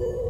Ooh.